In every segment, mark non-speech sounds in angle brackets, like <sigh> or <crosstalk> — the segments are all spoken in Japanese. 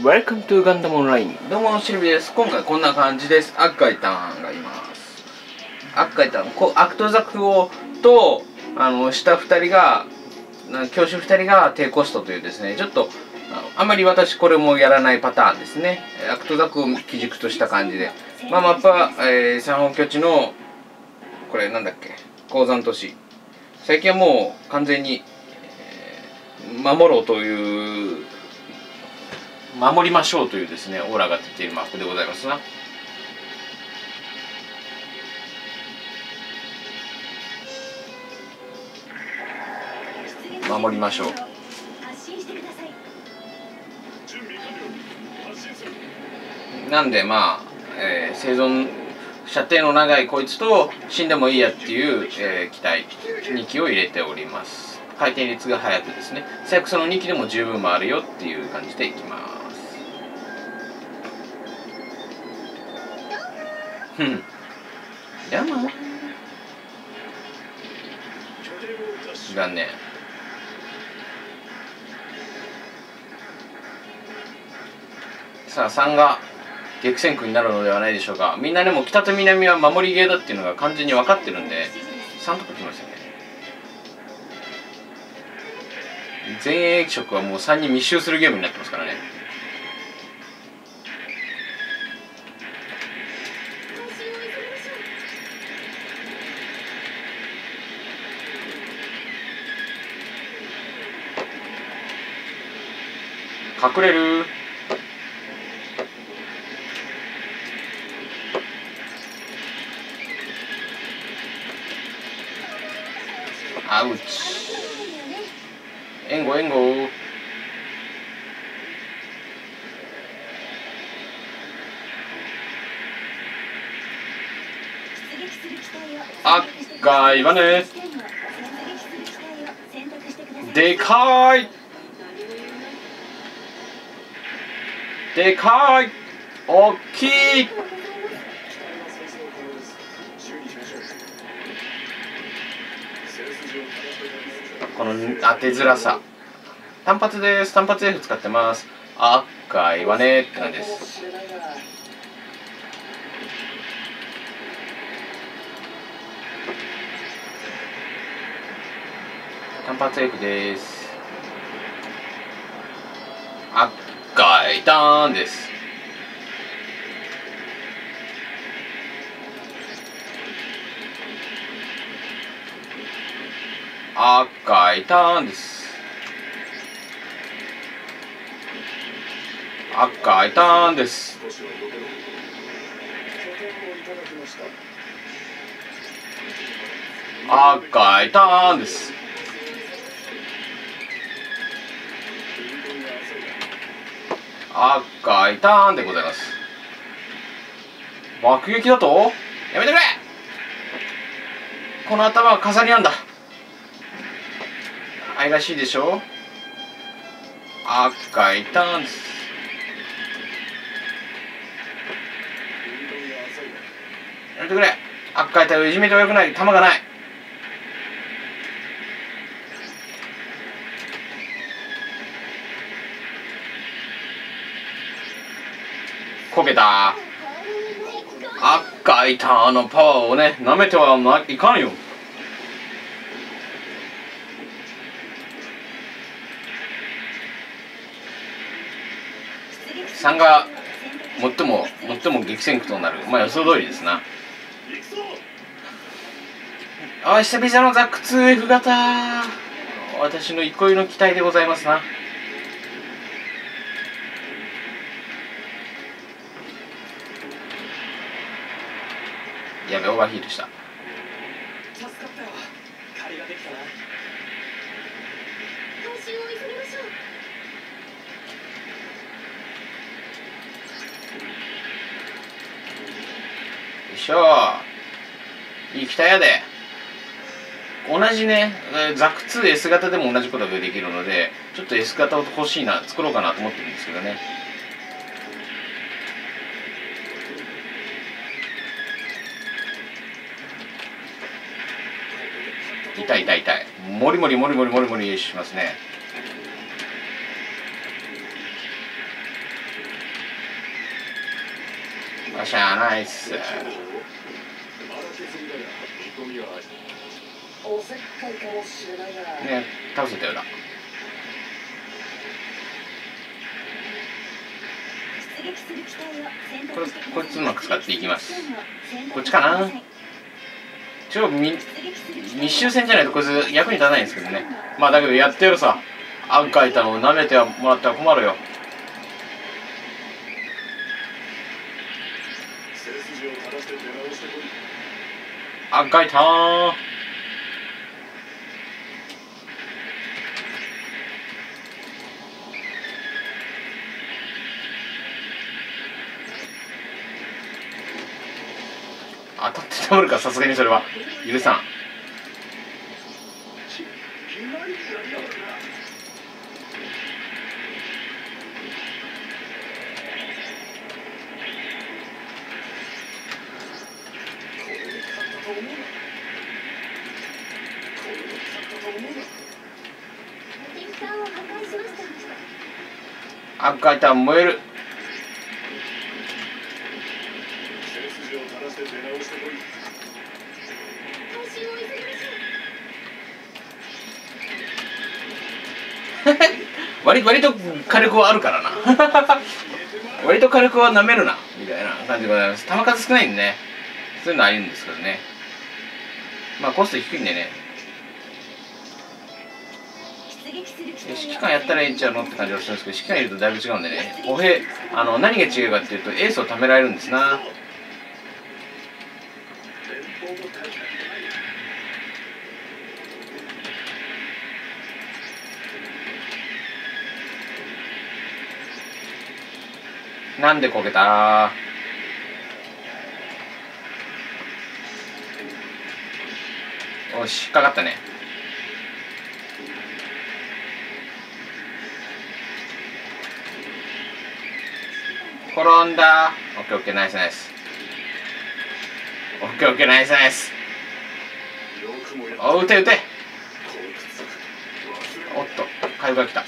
Welcome to Gundam Online. どうもシルビです。今回こんな感じです。アッカイタンがいます。アッカイタンこアクトザクオとあの下2人が教師2人が低コストというですね。ちょっとああまり私これもやらないパターンですね。アクトザクを基軸とした感じで。まあマップは、えー、三本拠地のこれなんだっけ？鉱山都市。最近はもう完全に、え守ろうという守りましょうというですねオーラが出ているマップでございますな。守りましょう。なんでまあ、えー生存射程の長いこいつと死んでもいいやっていう、えー機体2機を入れております。回転率が速くですね最悪その2機でも十分回るよっていう感じでいきます。ふん。やま残念。さあ3が激戦区になるのではないでしょうか。みんなでも北と南は守りゲーだっていうのが完全に分かってるんで3とかきましたね。前衛液色はもう3に密集するゲームになってますからね。隠れる。アウチ援護援護。赤いわねでかいでかい。大きい。この当てづらさ。単発です。単発 F 使ってます。赤いわねって感じです。単発 F です。赤いターンです。赤いターンです。赤いターンです。赤いターンです。赤いターンでございます。爆撃だと？やめてくれ！この頭は飾りなんだ。愛らしいでしょ？赤いターンです。やめてくれ。赤いターンをいじめてはよくない。弾がないこけた。赤いターンのパワーをね舐めてはいかんよ。3が最も最も激戦区となる。まあ予想通りですな。あ久々のザック 2F 型。私の憩いの期待でございますな。やべオーバーヒートした。助かったよ借りができたな回収を急ぎましょうよいしょ。いい機体やで。同じねザク 2S 型でも同じことができるのでちょっと S 型を欲しいな作ろうかなと思ってるんですけどね。痛い痛い痛い。もりもりもりもりもりもりしますね。あしゃあないっす。ね倒せたようだこれこいつうまく使っていきます。こっちかな？ちょみ密集戦じゃないとこいつ役に立たないんですけどね。まあだけどやってるさ。案書いたのを舐めてもらったら困るよ。案書いたー。当たってたまるかさすがにそれは。許さん。案書いた燃える。<laughs> 割割と火力はあるからな。<laughs> 割と火力はなめるなみたいな感じでございます。球数少ないんでねそういうのはあるんですけどね。まあコスト低いんでね。指揮官やったらいいんちゃうのって感じはするんですけど指揮官いるとだいぶ違うんでね。歩兵あの何が違うかっていうとエースを貯められるんですな。なんでこけた？おし引っかかったね。転んだ。オッケーオッケーナイスナイス。オッケーオッケーナイスナイス。お撃て撃て。おっと回復が来た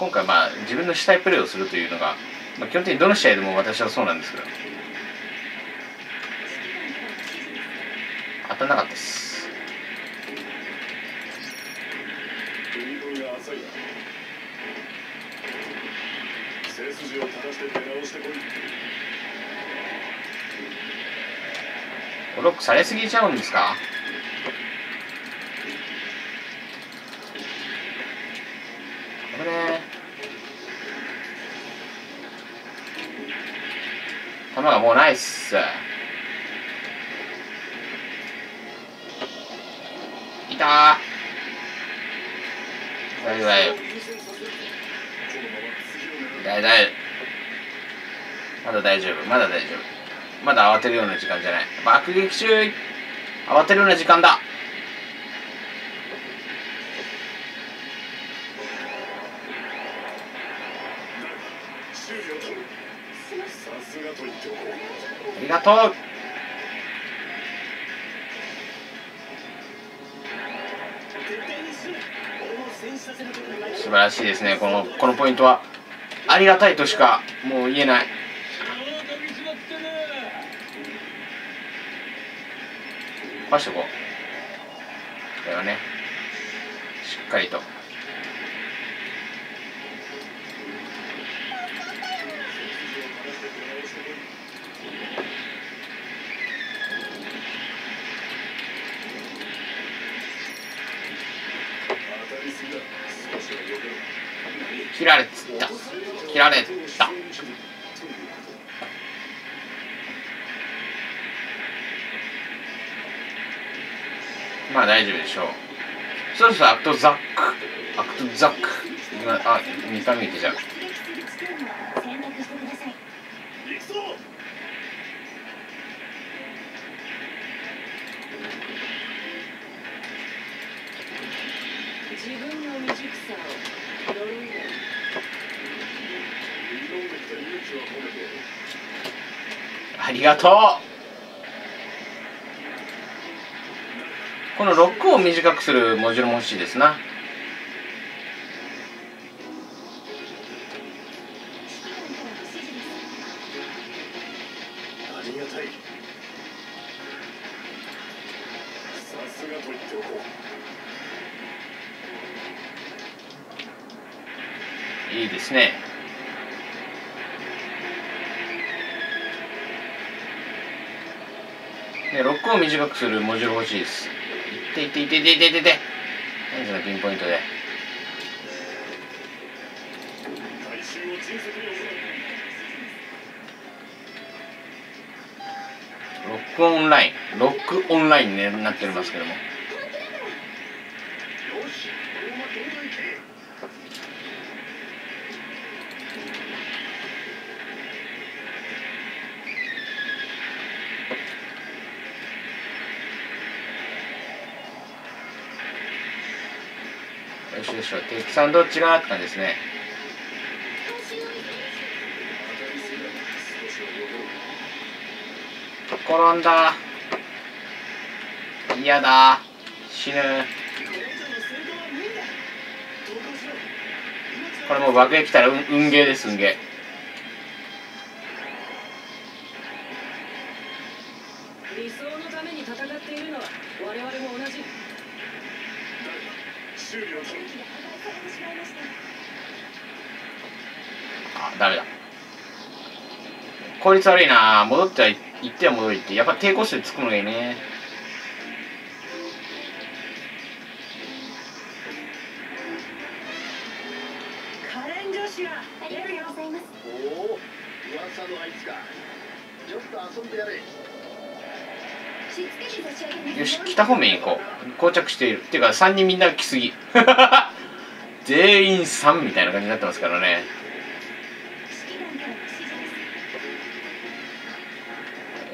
今回まあ自分のしたいプレーをするというのが、まあ、基本的にどの試合でも私はそうなんですけど。当たんなかったです。背筋を正して出直してこい。ロックされすぎちゃうんですか？弾がもうないっす。いたー。大丈夫大丈夫。まだ大丈夫。まだ大丈夫。まだ慌てるような時間じゃない。爆撃中。慌てるような時間だ。がとう素晴らしいですね。このこのポイントは。ありがたいとしかもう言えない。ファしておこう。これはねしっかりと。切られつった。切られた。まあ大丈夫でしょう。そろそろアクトザック。アクトザック。今あ2回目いけちゃう行くぞ自分の未熟さを呪いだありがとう。このロックを短くするモジュールも欲しいですな。ありがたい。さすがと言っておこう。いいですねねロックを短くするモジュール欲しいです。いっていっていっていっていっていっていって。何そのピンポイントで。ロックオンライン。ロックオンラインにねなっておりますけども。よしこのままどんどん行けよしよし敵さんどっちがあったんですね。転んだ。嫌だ。死ぬ。これもう爆撃来たら運運ゲーです運ゲー。修理を頼むあダメだ。効率悪いな。戻ってはい行っては戻りってやっぱ低コストでつくのがいいね。可憐女子がありがとうございます。おお噂のあいつか。ちょっと遊んでやれよし北方面行こう。膠着している。っていうか3人みんな来すぎ。<laughs> 全員3みたいな感じになってますからね。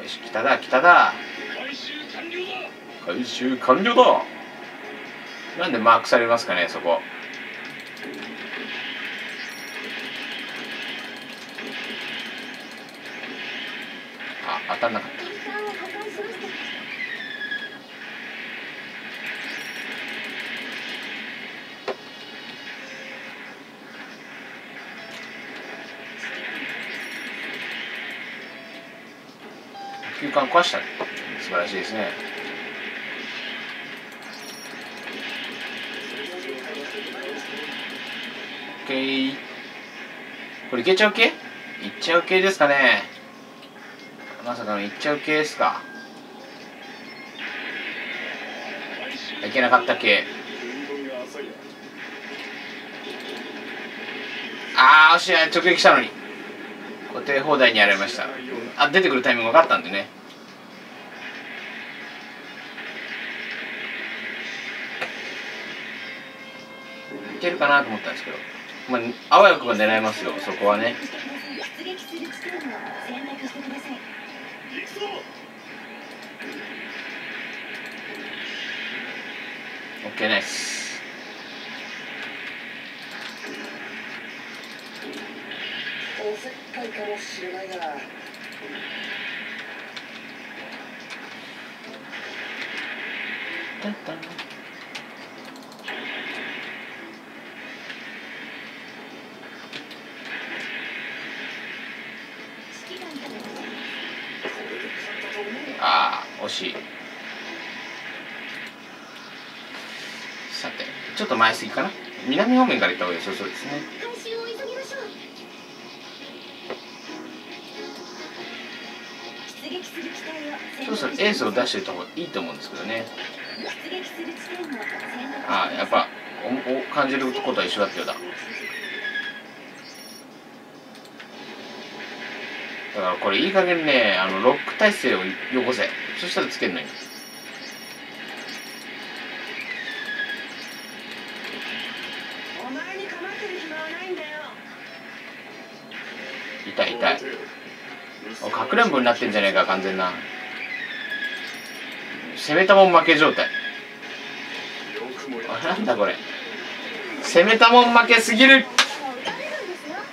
よし北だ北だ。回収完了だ。回収完了だ。なんでマークされますかねそこた空間壊した素晴らしいですね。オッケーこれいけちゃう系？いっちゃう系ですかね。まさかのいっちゃう系ですか。いけなかった系。運動が浅いなあ惜しい。直撃したのに。固定放題にやられました。あ出てくるタイミング分かったんでね。いけるかなと思ったんですけど。まああわよくば狙えますよそこはね。出撃する地点を選択してください。行くぞ OK ナイス。おせっかいかもしれないがタンタン指揮官からのこれで勝ったと思うああ惜しい。さてちょっと前すぎかな？南方面から行った方が良さそうですね。そろそろエースを出しておいた方がいいと思うんですけどね。ああやっぱおお感じることは一緒だったようだ。だからこれいい加減ねあのロック体制をよこせ。そしたらつけるのになってんじゃねえか完全な。攻めたもん負け状態。なんだこれ。攻めたもん負けすぎる。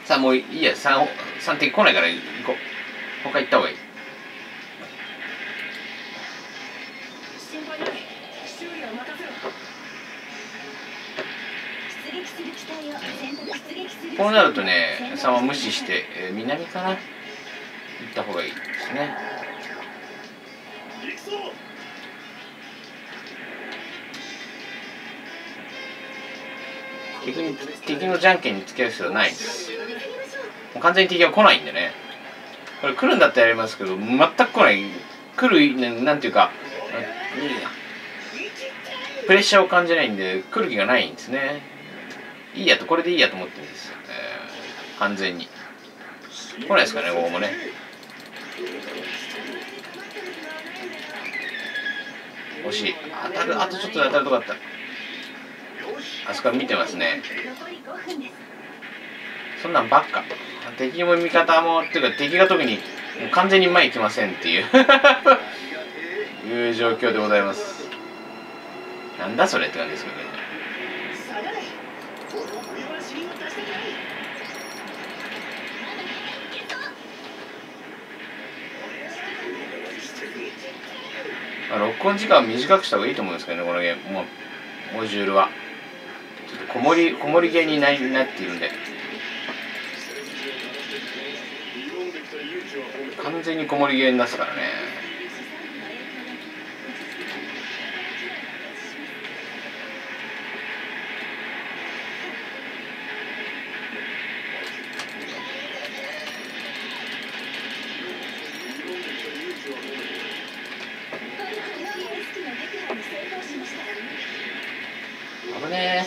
さあもういいや 3, 三点来ないから行こう。他行った方がいい。こうなるとね3は無視して、えー、南かな行った方がいい。ですね。敵に敵のじゃんけんに付き合う必要はないです。もう完全に敵は来ないんでね。これ来るんだったらやりますけど全く来ない。来るねなんていうかプレッシャーを感じないんで来る気がないんですね。いいやとこれでいいやと思ってるんです、えー完全に。来ないですかねここもね。惜しい。当たるあとちょっとで当たるとこだった。あそこは見てますね。そんなんばっか。敵も味方もっていうか敵が特にもう完全に前行きませんっていう。<laughs> いう状況でございます。なんだそれって感じですけどね下がれ俺は尻を出してくれまあ、録音時間短くした方がいいと思うんですけどねこのゲーム。もモジュールは。ちょっとこもりこもりゲーにななっているんで。完全にこもりゲーになったから。ね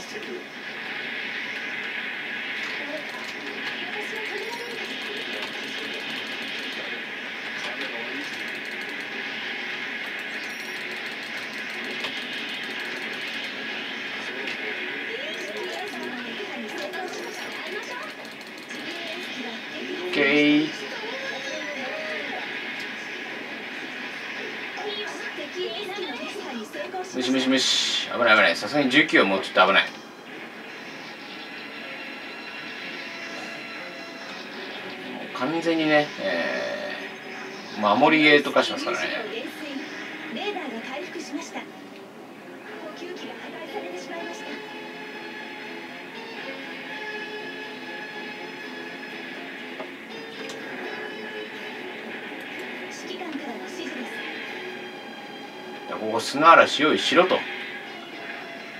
すがに19はもうちょっと危ない。完全にね、えー、守りゲーとかしますからね。レーダーが回復しました。補給機が破壊されてしまいました。指揮官からの指示です。ここ砂嵐用意しろと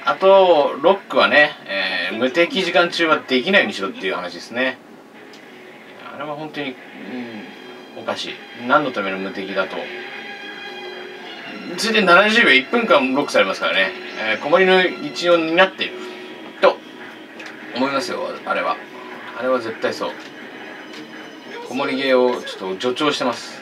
あとロックはね、えー無敵時間中はできないようにしろっていう話ですね。あれは本当に、うん、おかしい。何のための無敵だと。ついでに70秒1分間ロックされますからね、えー、小森の一応になっていると思いますよあれは。あれは絶対そう。小森ゲーをちょっと助長してます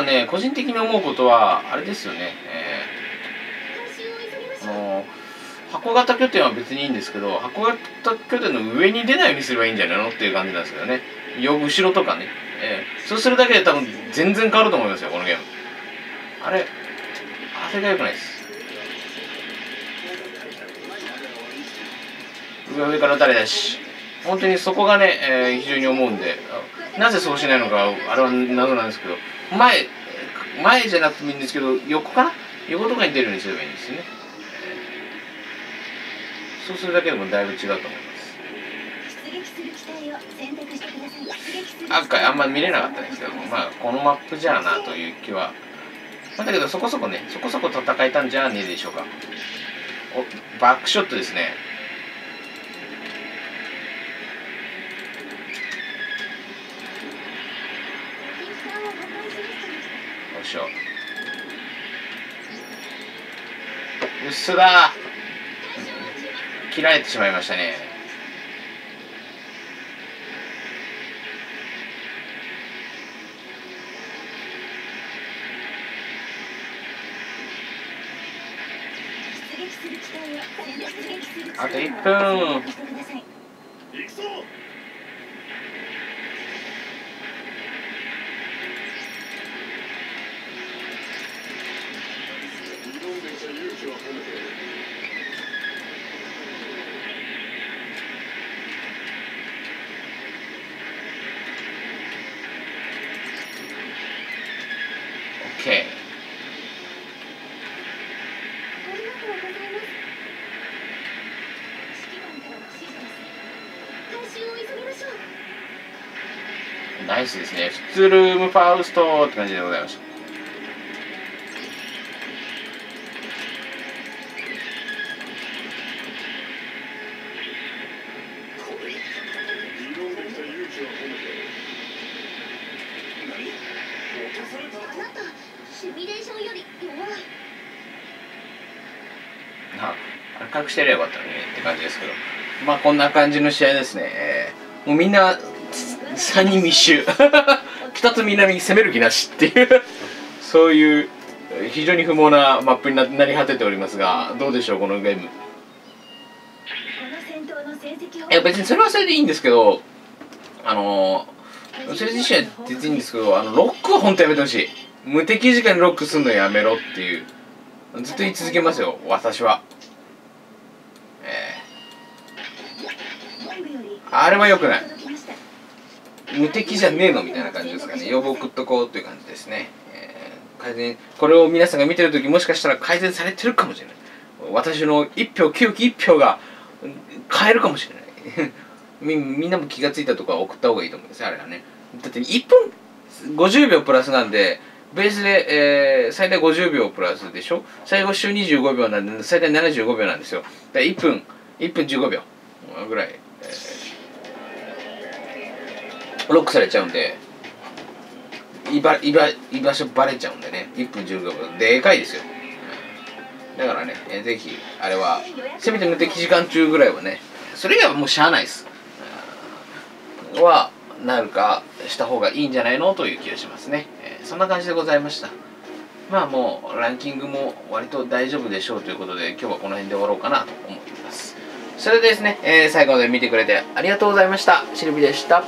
はね個人的に思うことはあれですよね、えーあの箱型拠点は別にいいんですけど箱型拠点の上に出ないようにすればいいんじゃないのっていう感じなんですけどね。よ後ろとかね、えーそうするだけで多分全然変わると思いますよこのゲーム。あれあれが良くないです。上から誰だし本当にそこがね、えー非常に思うんでなぜそうしないのかあれは謎なんですけど。前前じゃなくてもいいんですけど横かな横とかに出るようにすればいいんですよね、えーそうするだけでもだいぶ違うと思います。赤い。あんまり見れなかったですけどもまあこのマップじゃあなという気は。まあだけどそこそこねそこそこ戦えたんじゃねえでしょうか。おバックショットですね敵機体を破壊しましたよいしょう。っそだ。切られてしまいましたね。あと1分してください行くぞ挑んできた勇気は褒めてやる OK ありがとうございます指揮官からの指示です回収を急ぎましょうナイスですね。普通ルームファウストって感じでございました。隠してればよかったのにねって感じですけど。まあこんな感じの試合ですね。えーもうみんな3人密集 <laughs> 北と南に攻める気なしっていう。そういうえー非常に不毛なマップにななり果てておりますがどうでしょうこのゲーム。いや別にそれはそれでいいんですけどあのーそれ自身は全然いいんですけどあのロックは本当やめてほしい。無敵時間にロックすんのやめろっていう。ずっと言い続けますよ私は。え本部よりあれは良くない無敵じゃねえのみたいな感じですかね。要望送っとこうという感じですね、えー改善これを皆さんが見てる時もしかしたら改善されてるかもしれない。私の1票9期1票が変えるかもしれない。<laughs> みみんなも気がついたとこは送った方がいいと思うんですよあれはね。だって1分50秒プラスなんでベースで、えー最大50秒プラスでしょ？最後週25秒なんで最大75秒なんですよ。だ1分1分15秒ぐらい、えーロックされちゃうんで居ば居ば居場所バレちゃうんでね。1分15秒でかいですよ。だからね、えーぜひあれはせめて無敵時間中ぐらいはねそれ以外はもうしゃあないです。はなるかした方がいいんじゃないの？という気がしますね、えーそんな感じでございました。まあもうランキングも割と大丈夫でしょうということで今日はこの辺で終わろうかなと思います。それでですね、えー最後まで見てくれてありがとうございました。シルビでした。